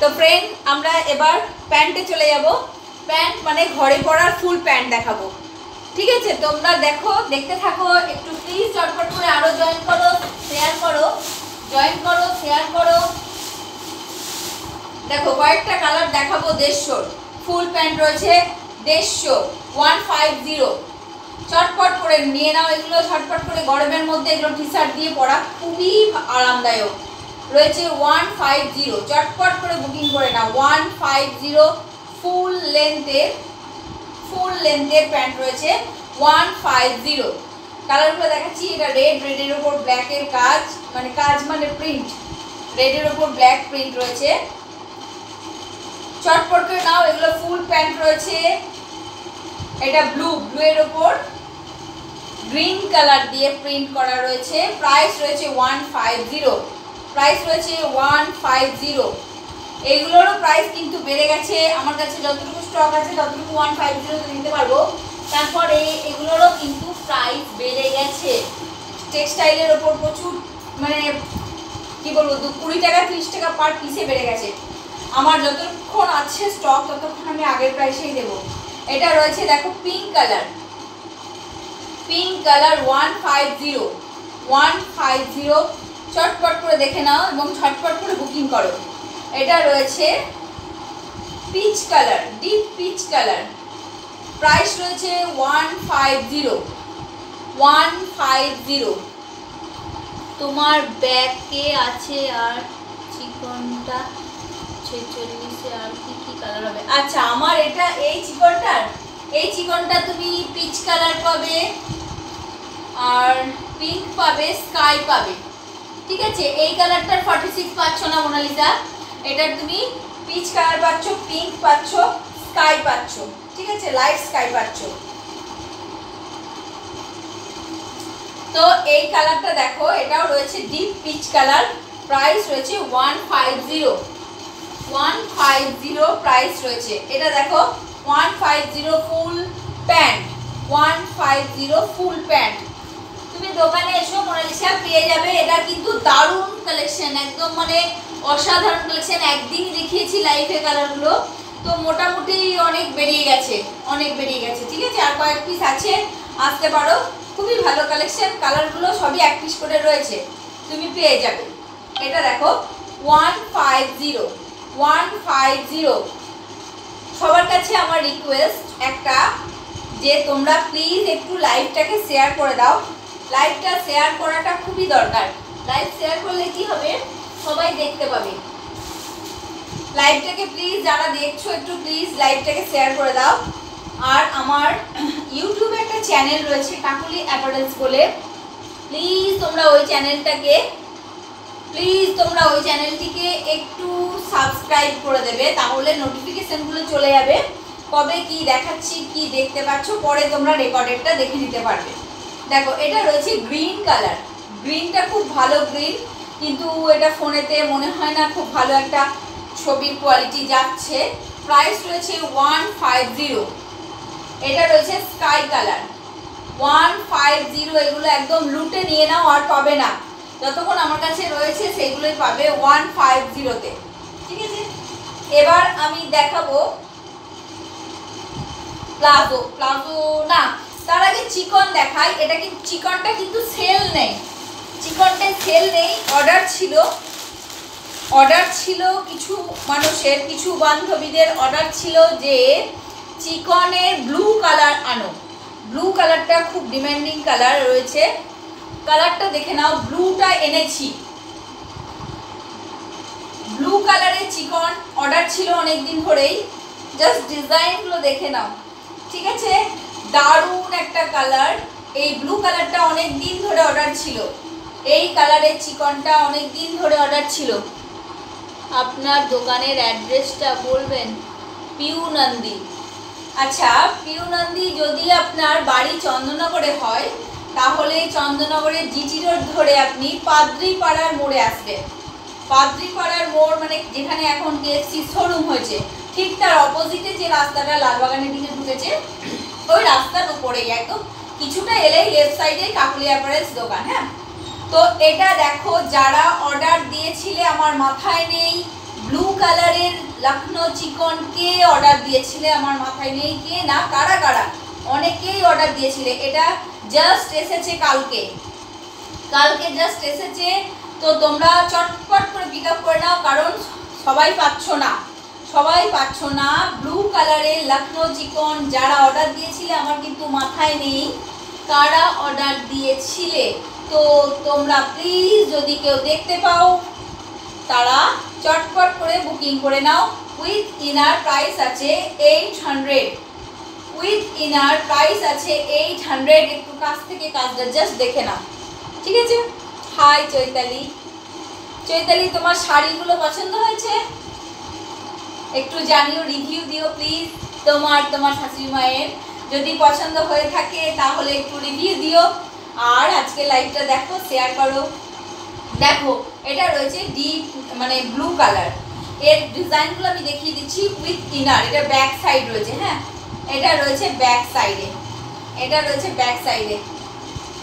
তো ফ্রেন্ড আমরা এবার প্যান্টে চলে যাব। প্যান্ট মানে ঘরে পরার ফুল প্যান্ট দেখাবো। ঠিক আছে? তোমরা দেখো, দেখতে থাকো, একটু প্লিজ চটপট করে আরও জয়েন করো শেয়ার করো জয়েন করো শেয়ার করো। দেখো, কয়েকটা কালার দেখাবো দেড়শোর ফুল প্যান্ট রয়েছে দেড়শো ওয়ান ফাইভ জিরো চটপট করে নিয়ে নাও এগুলো, চটপট করে গরমের মধ্যে এগুলো টি শার্ট দিয়ে পরা খুবই আরামদায়ক। রয়েছে ওয়ান ফাইভ জিরো চটপট করে বুকিং করে নাও। ওয়ান ফাইভ জিরো ফুল লেন্থের ফুল লেন্থের প্যান্ট রয়েছে। ওয়ান ফাইভ জিরো কালারগুলো দেখাচ্ছি। এটা রেড রেডের ওপর ব্ল্যাকের কাজ মানে কাজ মানে প্রিন্ট রেডের ওপর ব্ল্যাক প্রিন্ট রয়েছে। চটপট করে নাও। এগুলো ফুল প্যান্ট রয়েছে। এটা ব্লু ব্লু এর ওপর। গ্রিন কালার দিয়ে প্রিন্ট করা রয়েছে। প্রাইস রয়েছে ওয়ান ফাইভ জিরো প্রাইস রয়েছে ওয়ান ফাইভ জিরো এইগুলোরও প্রাইস কিন্তু বেড়ে গেছে। আমার কাছে যতটুকু স্টক আছে, ততটুকু ওয়ান ফাইভ জিরোতে দিতে পারব। তারপরে এগুলোরও কিন্তু প্রাইস বেড়ে গেছে। টেক্সটাইলের ওপর প্রচুর মানে কি বলব, দু কুড়ি টাকা, তিরিশ টাকা পার পিসে বেড়ে গেছে। আমার যতক্ষণ আছে স্টক ততক্ষণ আমি আগের প্রাইসেই দেবো। এটা রয়েছে, দেখো pink colour pink colour one five zero one five zero চটপট করে দেখে নাও এবং ছটপট করে বুকিং করো। এটা রয়েছে peach colour deep peach colour price রয়েছে one five zero one five zero তোমার ব্যাগে আছে আর চিকনটা ছেচল্লিশে আর কি কি কালার হবে? আচ্ছা আমার এটা এই চিকনটার, এই চিকনটা তুমি পিচ কালার পাবে আর পিঙ্ক পাবে স্কাই পাবে। ঠিক আছে? এই কালারটার ফর্টি সিক্স পাচ্ছ না মোনালিসা? এটার তুমি পিচ কালার পাচ্ছ পিঙ্ক পাচ্ছ স্কাই পাচ্ছ। ঠিক আছে? লাইট স্কাই পাচ্ছ। তো এই কালারটা দেখো, এটাও রয়েছে ডিপ পিচ কালার প্রাইস রয়েছে one five zero one five zero price রয়েছে। এটা দেখো one five zero full pant one five zero full pant দোকানে এসো মোনালিসা পেয়ে যাবে। এটা কিন্তু দারুণ কালেকশন একদম মানে অসাধারণ কালেকশন একদিন দেখিয়েছি লাইফে কালারগুলো তো মোটামুটি অনেক বেরিয়ে গেছে, অনেক বেরিয়ে গেছে, ঠিক আছে? আর কয়েক পিস আছে, আসতে পারো। খুবই ভালো কালেকশন কালারগুলো সবই এক পিস করে রয়েছে। তুমি পেয়ে যাবে। এটা দেখো one five zero one five zero সবার কাছে আমার রিকোয়েস্ট একটা, যে তোমরা প্লিজ একটু লাইভটাকে শেয়ার করে দাও। লাইভটা শেয়ার করাটা খুবই দরকার। লাইভ শেয়ার করলে কি হবে? সবাই দেখতে পাবে। লাইভটাকে প্লিজ যারা দেখছ, একটু প্লিজ লাইভটাকে শেয়ার করে দাও। আর আমার ইউটিউবে একটা চ্যানেল রয়েছে, কাকুলি অ্যাপারেলস বলে। প্লিজ তোমরা ওই চ্যানেলটাকে প্লিজ তোমরা ওই চ্যানেলটিকে একটু সাবস্ক্রাইব করে দেবে, তাহলে নোটিফিকেশানগুলো চলে যাবে। কবে কি দেখাচ্ছি, কি দেখতে পাচ্ছ, পরে তোমরা রেকর্ডেডটা দেখে নিতে পারবে। দেখো, এটা রয়েছে গ্রিন কালার গ্রিনটা খুব ভালো গ্রিন কিন্তু এটা ফোনেতে মনে হয় না খুব ভালো একটা ছবির কোয়ালিটি যাচ্ছে। প্রাইস রয়েছে ওয়ান ফাইভ জিরো এটা রয়েছে sky colour one five zero এগুলো একদম লুটে নিয়ে নাও আর পাবে না। যতক্ষণ আমার কাছে রয়েছে, সেগুলোই পাবে ওয়ান ফাইভ জিরোতে ঠিক আছে? এবার আমি দেখাবো প্লাজো প্লাজো না তার আগে চিকন দেখাই, এটা কিন্তু চিকনটা কিন্তু সেল নেই। চিকনটা সেল নেই অর্ডার ছিল। অর্ডার ছিল কিছু মানুষের, কিছু বান্ধবীদের অর্ডার ছিল যে চিকনের ব্লু কালার আনো। ব্লু কালারটা খুব ডিমান্ডিং কালার রয়েছে। কালারটা দেখে নাও ব্লুটা এনেছি। ব্লু কালারের চিকন অর্ডার ছিল অনেক দিন ধরেই জাস্ট ডিজাইনগুলো দেখে নাও। ঠিক আছে? দারুণ একটা কালার এই ব্লু কালারটা অনেক দিন ধরে অর্ডার ছিল। এই কালারের চিকনটা অনেক দিন ধরে অর্ডার ছিল। আপনার দোকানের অ্যাড্রেসটা বলবেন, পিউ নন্দী। আচ্ছা পিউ নন্দী যদি আপনার বাড়ি চন্দননগরে হয়, তাহলে চন্দননগরের জিটি রোড ধরে আপনি পাদ্রিপাড়ার মোড়ে আসবেন। পাদ্রিপাড়ার মোড় মানে যেখানে এখন কেএফসি শোরুম হয়েছে, ঠিক তার অপোজিটে যে রাস্তাটা লালবাগানের দিকে ঢুকেছে ওই রাস্তার উপরেই একদম কিছুটা এলেই লেফট সাইডে কাকুলি অ্যাপারেলস দোকান হ্যাঁ? তো এটা দেখো, যারা অর্ডার দিয়েছিলে, আমার মাথায় নেই। ব্লু কালারের লখনৌ চিকন কে অর্ডার দিয়েছিলে, আমার মাথায় নেই কে না, কারা কারা? অনেকেই অর্ডার দিয়েছিলে। এটা জাস্ট এসেছে কালকে। কালকে জাস্ট এসেছে। তো তোমরা চটপট করে পিক আপ করে নাও, কারণ সবাই পাচ্ছ না। সবাই পাচ্ছ না। ব্লু কালারের লখনৌ চিকন যারা অর্ডার দিয়েছিলে, আমার কিন্তু মাথায় নেই কারা অর্ডার দিয়েছিলে। তো তোমরা প্লিজ যদি কেউ দেখতে পাও, তারা চটপট করে বুকিং করে নাও। উইথ ইনার প্রাইস আছে eight hundred with inner price আছে এইট হান্ড্রেড একটু কাছ থেকে কাজটা জাস্ট দেখে নাও। ঠিক আছে? হাই চৈতালি। চৈতালি, তোমার শাড়িগুলো পছন্দ হয়েছে? একটু জানিও রিভিউ দিও প্লিজ তোমার তোমার শাশুড়ি মায়ের। যদি পছন্দ হয়ে থাকে, তাহলে একটু রিভিউ দিও। আর আজকে লাইভটা দেখো শেয়ার করো। দেখো, এটা রয়েছে ডিপ মানে ব্লু কালারের ডিজাইনগুলো আমি দেখিয়ে দিচ্ছি উইথ ইনার এটা ব্যাক সাইড রয়েছে হ্যাঁ? এটা রয়েছে ব্যাক সাইডে এটা রয়েছে ব্যাক সাইডে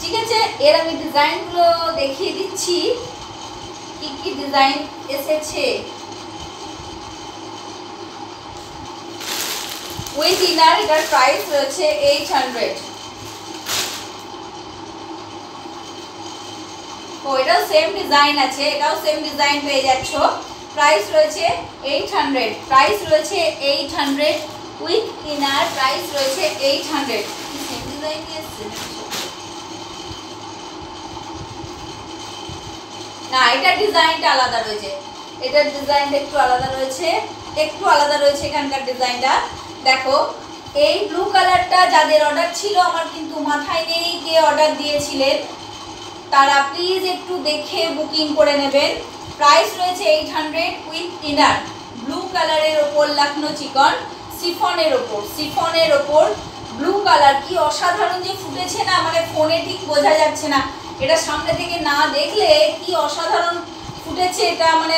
ঠিক আছে? এর আমি ডিজাইনগুলো দেখিয়ে দিচ্ছি। কি কি ডিজাইন এসেছে? উইথ ইনার এটার প্রাইস রয়েছে এইট হান্ড্রেড ও, এটাও সেম ডিজাইন আছে, এটাও সেম ডিজাইন পেয়ে যাচ্ছ। প্রাইস রয়েছে এইট হান্ড্রেড প্রাইস রয়েছে eight hundred with inner price রয়েছে এইট হান্ড্রেড সেম ডিজাইন না এটার ডিজাইনটা আলাদা রয়েছে। এটার ডিজাইনটা একটু আলাদা রয়েছে, একটু আলাদা রয়েছে এখানকার ডিজাইনটা দেখো, এই ব্লু কালারটা যাদের অর্ডার ছিল, আমার কিন্তু মাথায় নেই কে অর্ডার দিয়েছিলেন। তারা প্লিজ একটু দেখে বুকিং করে নেবেন। প্রাইস রয়েছে eight hundred with inner blue কালারের ওপর লখনৌ চিকন সিফনের ওপর সিফনের ওপর ব্লু কালার কি অসাধারণ যে ফুটেছে না মানে ফোনে ঠিক বোঝা যাচ্ছে না। এটা সামনে থেকে না দেখলে কি অসাধারণ ফুটেছে এটা মানে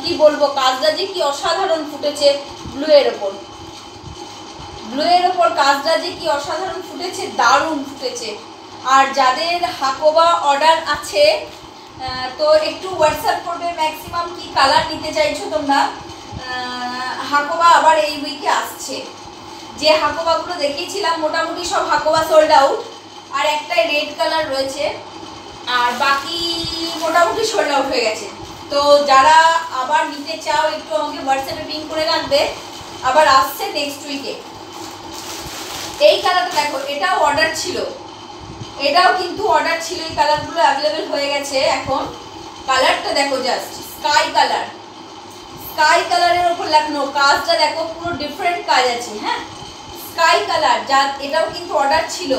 কি বলব, কাজটা যে কি অসাধারণ ফুটেছে ব্লু এর ওপর। ব্লু এর ওপর কাজটা যে কি অসাধারণ ফুটেছে, দারুণ ফুটেছে। আর যাদের হাকোবা অর্ডার আছে তো একটু হোয়াটসঅ্যাপ করবে ম্যাক্সিমাম কি কালার নিতে চাইছো তোমরা? হাকোবা আবার এই উইকে আসছে। যে হাকোবাগুলো দেখিয়েছিলাম, মোটামুটি সব হাকোবা সোল্ড আউট আর একটাই রেড কালার রয়েছে। আর বাকি মোটামুটি সোল্ড আউট হয়ে গেছে। তো যারা আবার নিতে চাও, একটু আমাকে হোয়াটসঅ্যাপে পিং করে রাখবে। আবার আসছে নেক্সট উইকে এই কালারটা দেখো, এটাও অর্ডার ছিল। এটাও কিন্তু অর্ডার ছিল, এই কালারগুলো অ্যাভেলেবেল হয়ে গেছে এখন। কালারটা দেখো জাস্ট স্কাই কালার স্কাই কালারের ওপর লাগানো, কাজটা দেখো, পুরো ডিফারেন্ট কাজ আছে হ্যাঁ? স্কাই কালার যা, এটাও কিন্তু অর্ডার ছিল।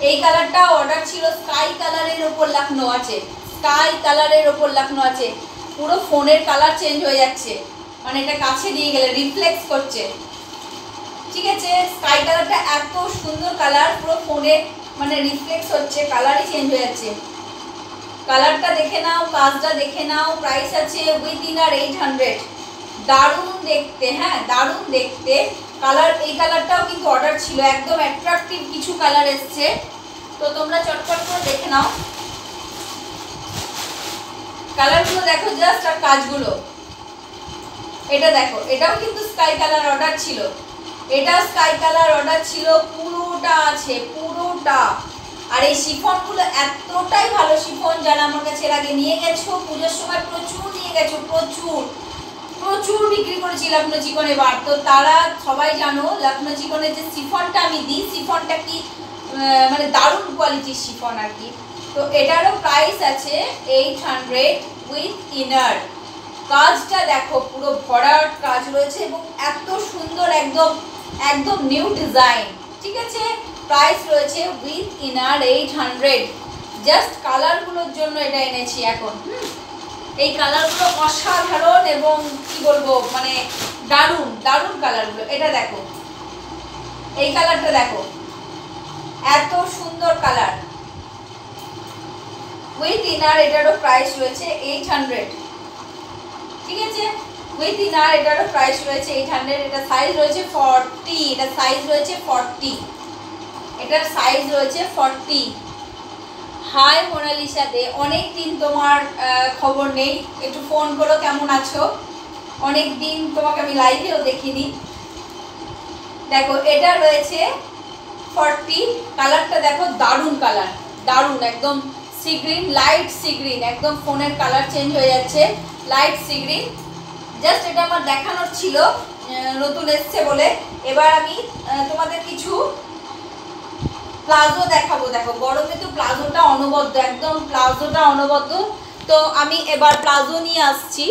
এই কালারটা অর্ডার ছিল স্কাই কালারের ওপর লাগানো আছে। স্কাই কালারের ওপর লাগানো আছে। পুরো ফোনের কালার চেঞ্জ হয়ে যাচ্ছে। মানে এটা কাছে নিয়ে গেলে রিফ্লেক্স করছে। ঠিক আছে স্কাই কালারটা এত সুন্দর কালার, পুরো ফোনে মানে রিফ্লেক্স হচ্ছে, কালারই চেঞ্জ হয়ে যাচ্ছে। কালারটা দেখে নাও, কাজটা দেখে নাও প্রাইস আছে উইথ ইনার এইট হান্ড্রেড দারুণ দেখতে হ্যাঁ দারুণ দেখতে। কালার, এই কালারটাও কিন্তু অর্ডার ছিল, একদম অ্যাট্রাকটিভ কিছু কালার এসছে। তো তোমরা চটপট করে দেখে নাও। কালারগুলো দেখো জাস্ট আর কাজগুলো। এটা দেখো, এটাও কিন্তু স্কাই কালার অর্ডার ছিল। এটা স্কাই কালার অর্ডার ছিল, পুরোটা আছে, পুরোটা। আর এই শিফনগুলো এতটাই ভালো শিফন যারা আমার কাছে এর আগে নিয়ে গেছো, পুজোর সময় প্রচুর নিয়ে গেছো, প্রচুর। প্রচুর বিক্রি করেছি লখনৌ চিকন এবার তো তারা সবাই জানো, লগ্ন চিকনের যে শিফনটা আমি দিই, শিফনটা কি মানে দারুণ কোয়ালিটির শিফন আর কি। তো এটারও প্রাইস আছে এইট হান্ড্রেড উইথ ইনার কাজটা দেখো, পুরো ভরাট কাজ রয়েছে এবং এত সুন্দর, একদম একদম নিউ ডিজাইন ঠিক আছে? প্রাইস রয়েছে with inner eight hundred just কালারগুলোর জন্য এটা এনেছি এখন এই কালারগুলো অসাধারণ এবং কি বলব মানে দারুণ দারুণ কালারগুলো এটা দেখো। এই কালারটা দেখো। এত সুন্দর কালার উইথ ইনার এটারও প্রাইস রয়েছে এইট হান্ড্রেড ঠিক আছে? উইথ ইনার এটারও প্রাইস রয়েছে এইট হান্ড্রেড এটা সাইজ রয়েছে ফর্টি এটা সাইজ রয়েছে ফর্টি এটার সাইজ রয়েছে ফর্টি হাই মোনালিসা দে অনেক দিন তোমার খবর নেই। একটু ফোন করো, কেমন আছো? অনেক দিন তোমাকে আমি লাইভেও দেখিনি। দেখো, এটা রয়েছে ফর্টি কালারটা দেখো, দারুণ কালার দারুণ, একদম sea green light sea green একদম ফোনের কালার চেঞ্জ হয়ে যাচ্ছে। লাইট সি গ্রিন জাস্ট এটা আমার দেখানোর ছিল নতুন এসছে বলে। এবার আমি তোমাদের কিছু প্লাজো দেখাবো। দেখো, গরমে তো প্লাজোটা অনবদ্য, একদম প্লাজোটা অনবদ্য। তো আমি এবার প্লাজো নিয়ে আসছি।